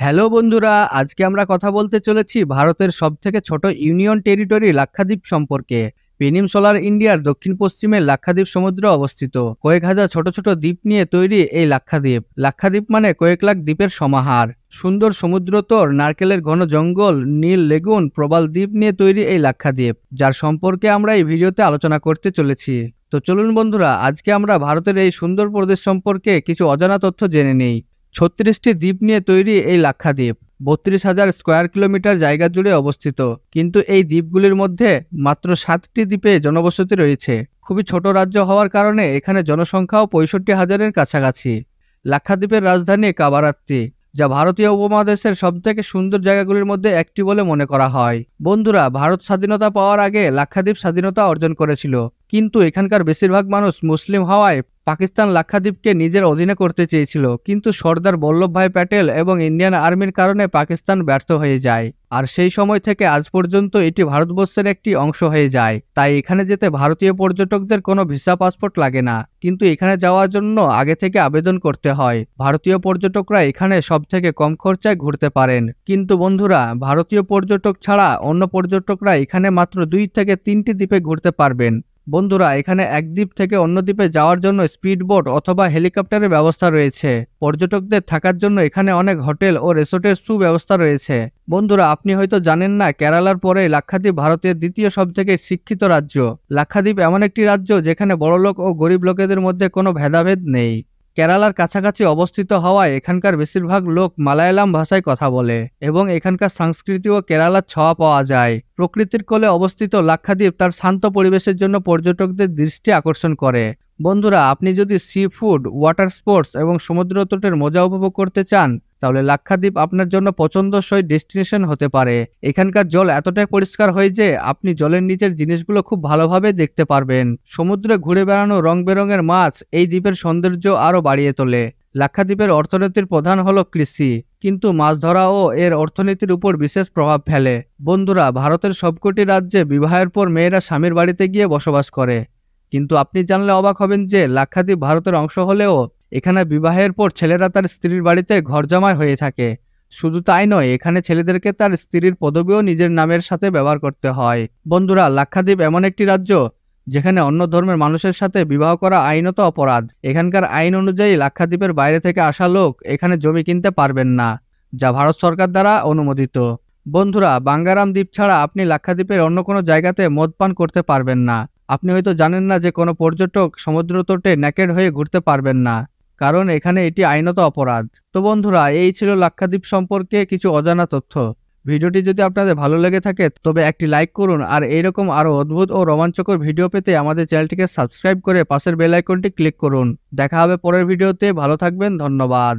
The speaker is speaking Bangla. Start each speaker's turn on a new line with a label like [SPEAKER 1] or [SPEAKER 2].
[SPEAKER 1] হ্যালো বন্ধুরা, আজকে আমরা কথা বলতে চলেছি ভারতের সবথেকে ছোট ইউনিয়ন টেরিটরি লাক্ষাদ্বীপ সম্পর্কে। পেনিনসোলার ইন্ডিয়ার দক্ষিণ পশ্চিমে লাক্ষাদ্বীপ সমুদ্র অবস্থিত। কয়েক হাজার ছোট ছোট দ্বীপ নিয়ে তৈরি এই লাক্ষাদ্বীপ। লাক্ষাদ্বীপ মানে কয়েক লাখ দ্বীপের সমাহার। সুন্দর সমুদ্রতর নারকেলের ঘন জঙ্গল, নীল লেগুন, প্রবাল দ্বীপ নিয়ে তৈরি এই লাক্ষাদ্বীপ, যার সম্পর্কে আমরা এই ভিডিওতে আলোচনা করতে চলেছি। তো চলুন বন্ধুরা, আজকে আমরা ভারতের এই সুন্দর প্রদেশ সম্পর্কে কিছু অজানা তথ্য জেনে নেই। ছত্রিশটি দ্বীপ নিয়ে তৈরি এই লাক্ষাদ্বীপ। বত্রিশ হাজার স্কোয়ার কিলোমিটার জায়গা জুড়ে অবস্থিত। কিন্তু এই দ্বীপগুলির মধ্যে মাত্র সাতটি দ্বীপে জনবসতি রয়েছে। খুবই ছোট রাজ্য হওয়ার কারণে এখানে জনসংখ্যাও পঁয়ষট্টি হাজারের কাছাকাছি। লাক্ষাদ্বীপের রাজধানী কাবারাত্তি, যা ভারতীয় উপমহাদেশের সবথেকে সুন্দর জায়গাগুলির মধ্যে একটি বলে মনে করা হয়। বন্ধুরা, ভারত স্বাধীনতা পাওয়ার আগে লাক্ষাদ্বীপ স্বাধীনতা অর্জন করেছিল। কিন্তু এখানকার বেশিরভাগ মানুষ মুসলিম হওয়ায় পাকিস্তান লাক্ষাদ্বীপকে নিজের অধীনে করতে চেয়েছিল। কিন্তু সর্দার বল্লভভাই প্যাটেল এবং ইন্ডিয়ান আর্মির কারণে পাকিস্তান ব্যর্থ হয়ে যায়। আর সেই সময় থেকে আজ পর্যন্ত এটি ভারতবর্ষের একটি অংশ হয়ে যায়। তাই এখানে যেতে ভারতীয় পর্যটকদের কোনো ভিসা পাসপোর্ট লাগে না। কিন্তু এখানে যাওয়ার জন্য আগে থেকে আবেদন করতে হয়। ভারতীয় পর্যটকরা এখানে সব থেকে কম খরচায় ঘুরতে পারেন। কিন্তু বন্ধুরা, ভারতীয় পর্যটক ছাড়া অন্য পর্যটকরা এখানে মাত্র দুই থেকে তিনটি দ্বীপে ঘুরতে পারবেন। বন্ধুরা, এখানে এক দ্বীপ থেকে অন্য দ্বীপে যাওয়ার জন্য স্পিড বোট অথবা হেলিকপ্টারের ব্যবস্থা রয়েছে। পর্যটকদের থাকার জন্য এখানে অনেক হোটেল ও রিসোর্টের সুব্যবস্থা রয়েছে। বন্ধুরা, আপনি হয়তো জানেন না, কেরালার পরে লাক্ষাদ্বীপ ভারতের দ্বিতীয় সব থেকে শিক্ষিত রাজ্য। লাক্ষাদ্বীপ এমন একটি রাজ্য যেখানে বড়লোক ও গরিব লোকেদের মধ্যে কোনো ভেদাভেদ নেই। কেরালার কাছাকাছি অবস্থিত হওয়ায় এখানকার বেশিরভাগ লোক মালায়ালাম ভাষায় কথা বলে এবং এখানকার সংস্কৃতি ও কেরালার ছোঁয়া পাওয়া যায়। প্রকৃতির কোলে অবস্থিত লাক্ষাদ্বীপ তার শান্ত পরিবেশের জন্য পর্যটকদের দৃষ্টি আকর্ষণ করে। বন্ধুরা, আপনি যদি সি ফুড ওয়াটার স্পোর্টস এবং সমুদ্র তটের মজা উপভোগ করতে চান তাহলে লাক্ষাদ্বীপ আপনার জন্য পছন্দসই ডেস্টিনেশন হতে পারে। এখানকার জল এতটাই পরিষ্কার হয় যে, আপনি জলের নিচের জিনিসগুলো খুব ভালোভাবে দেখতে পারবেন। সমুদ্রে ঘুরে বেড়ানো রং বেরঙের মাছ এই দ্বীপের সৌন্দর্য আরও বাড়িয়ে তোলে। লাক্ষাদ্বীপের অর্থনীতির প্রধান হলো কৃষি, কিন্তু মাছ ধরাও এর অর্থনীতির উপর বিশেষ প্রভাব ফেলে। বন্ধুরা, ভারতের সবকটি রাজ্যে বিবাহের পর মেয়েরা স্বামীর বাড়িতে গিয়ে বসবাস করে। কিন্তু আপনি জানলে অবাক হবেন যে, লাক্ষাদ্বীপ ভারতের অংশ হলেও এখানে বিবাহের পর ছেলেরা তার স্ত্রীর বাড়িতে ঘর ঘরজামাই হয়ে থাকে। শুধু তাই নয়, এখানে ছেলেদেরকে তার স্ত্রীর পদবীও নিজের নামের সাথে ব্যবহার করতে হয়। বন্ধুরা, লাক্ষাদ্বীপ এমন একটি রাজ্য যেখানে অন্য ধর্মের মানুষের সাথে বিবাহ করা আইনত অপরাধ। এখানকার আইন অনুযায়ী লাক্ষাদ্বীপের বাইরে থেকে আসা লোক এখানে জমি কিনতে পারবেন না, যা ভারত সরকার দ্বারা অনুমোদিত। বন্ধুরা, বাঙ্গারাম দ্বীপ ছাড়া আপনি লাক্ষাদ্বীপের অন্য কোনো জায়গাতে মদ পান করতে পারবেন না। আপনি হয়তো জানেন না যে কোনো পর্যটক সমুদ্র তটে ন্যাকেড হয়ে ঘুরতে পারবেন না। কারণ এখানে এটি আইনত অপরাধ। তো বন্ধুরা, এই ছিল লাক্ষাদ্বীপ সম্পর্কে কিছু অজানা তথ্য। ভিডিওটি যদি আপনাদের ভালো লেগে থাকে, তবে একটি লাইক করুন আর এইরকম আরও অদ্ভুত ও রোমাঞ্চকর ভিডিও পেতে আমাদের চ্যানেলটিকে সাবস্ক্রাইব করে পাশের বেল আইকনটি ক্লিক করুন। দেখা হবে পরের ভিডিওতে। ভালো থাকবেন, ধন্যবাদ।